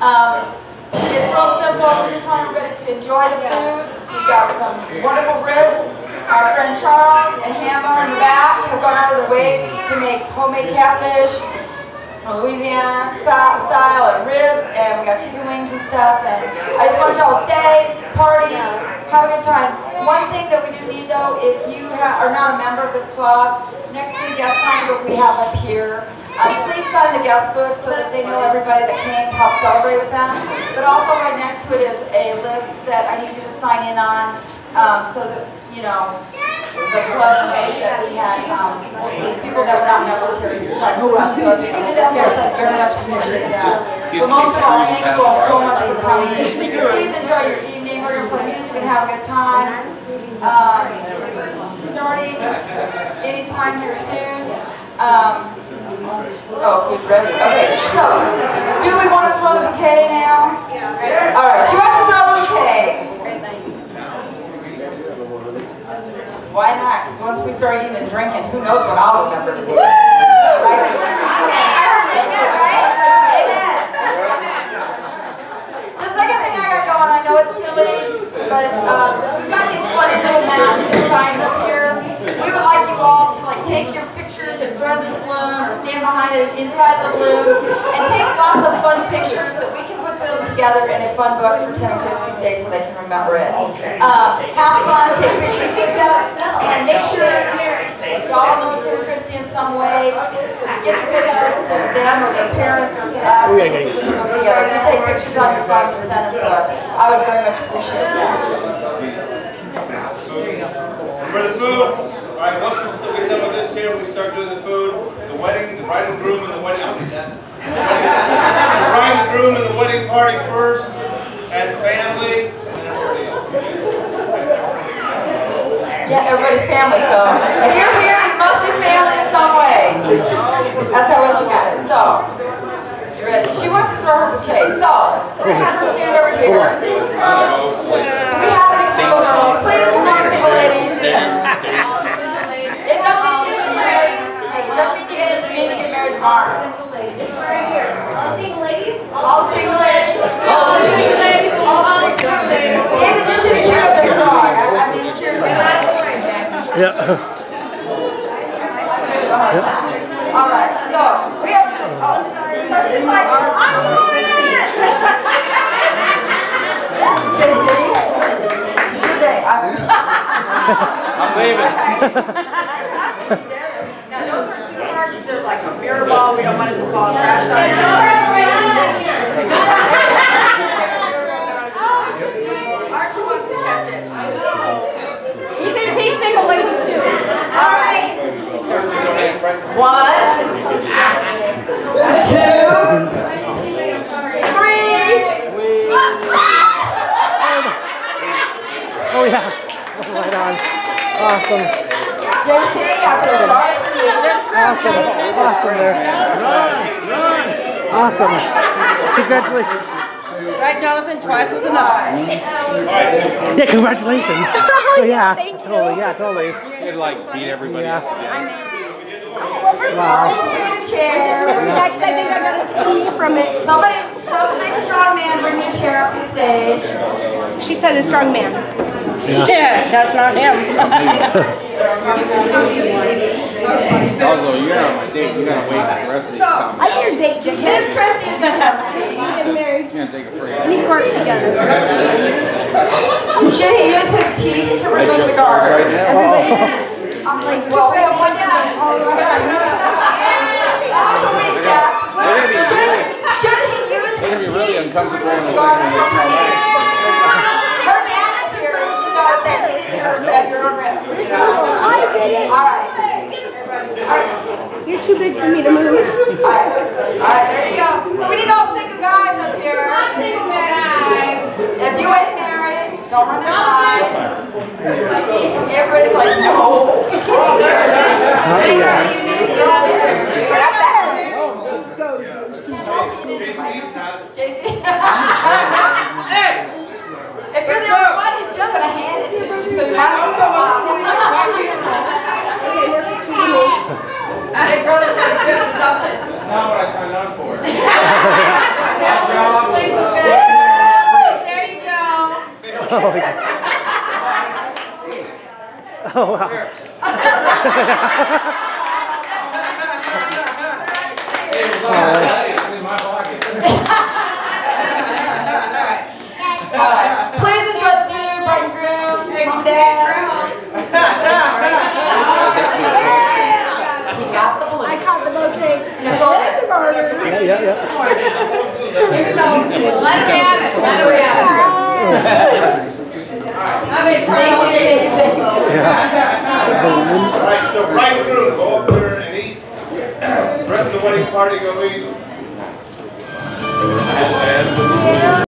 Um, it's real simple. We just want everybody to enjoy the food. We've got some wonderful ribs. Our friend Charles and Hambone in the back have gone out of their way to make homemade catfish from Louisiana style and ribs, and we got chicken wings and stuff. And I just want y'all to stay, party, have a good time. One thing that we do need though, if you are not a member of this club, next to the guest sign book we have up here, um, please sign the guest book so that they know everybody that came to help celebrate with them. But also right next to it is a list that I need you to sign in on um, so that, you know, the club that we had um, people that were not members here like who else. So if you can do that for us, I'd very much appreciate that. But most of all, thank you all so much for coming. Please enjoy your evening. We're going to play music and have a good time. Um, starting anytime here soon. Um, oh, food's ready. Okay, so do we want to throw the bouquet now? All right, she wants to throw the bouquet. Why not? Because once we start eating and drinking, who knows what I'll remember to do. Right? The second thing I got going, I know it's silly, but um, we've got these funny little masks and signs up here. We would like you all to like take your pictures in front of this balloon or stand behind it inside of the balloon and take lots of fun pictures that we can put them together in a fun book for Tim and Christy's Day so they can remember it. Uh, have fun, take pictures with them, and make sure y'all know Tim and Christy in some way. Get the pictures to them or their parents or to us. We can put the book together. If you take pictures on your phone, just send them to us. I would very much appreciate that. For the food, all right, once we get done with this here, we start doing the food, the wedding, the bride and groom and the wedding, I'll get that. The wedding- the bride and groom and the wedding party first, and family, and everybody else. Yeah, everybody's family, so if you're here, you must be family in some way. That's how we look at it. So, you ready? She wants to throw her bouquet, so we're gonna have her stand over here. Yeah. All right, so we have, oh, so she's like, I want it! JC, it's your day. I'm I'm leaving. Now, those are two parties, there's like a mirror ball, we don't want it to fall and crash on you. Archie wants to catch it. He thinks he's single lady too. All right. One, two, three. Oh yeah. Right on. Awesome. JC, after the Awesome. Awesome there. Awesome. Congratulations. Right, Jonathan? Twice was enough. Yeah, congratulations. Oh yeah. Totally. Yeah, totally. You'd like beat everybody Yeah. up to death. Wow. Need a chair. Next, I think I got a skinny from it. Somebody, some big strong man, bring me a chair up to the stage. She said a strong man. Yeah, that's not him. Also, you're on my date, you gotta wait for the rest of these comments. I'm your date, Miss dickhead. Christie's gonna have a seat. Get married. You can't take a break. We work together. Should he use his teeth to remove the garter? Right now. Well, we have one guy. That's a weak guess. They're be really, Should he use they're gonna his be really teeth to uncomfortable remove in the the garter living from her room. knee? Her man is here, you know, taking it at your- at your own risk, you know? I did it. All right. All right. You're too big for me to move. All right, all right, there you go. So we need all single guys up here. If you ain't married, don't run hide. Everybody's like, no. You're all married. JC. If you're the only one, he's just gonna hand it to you, so you have to come up. oh, yeah. oh wow. oh, wow. All right, so bride and groom, go up there and eat. Rest of the wedding party, go eat. And- and-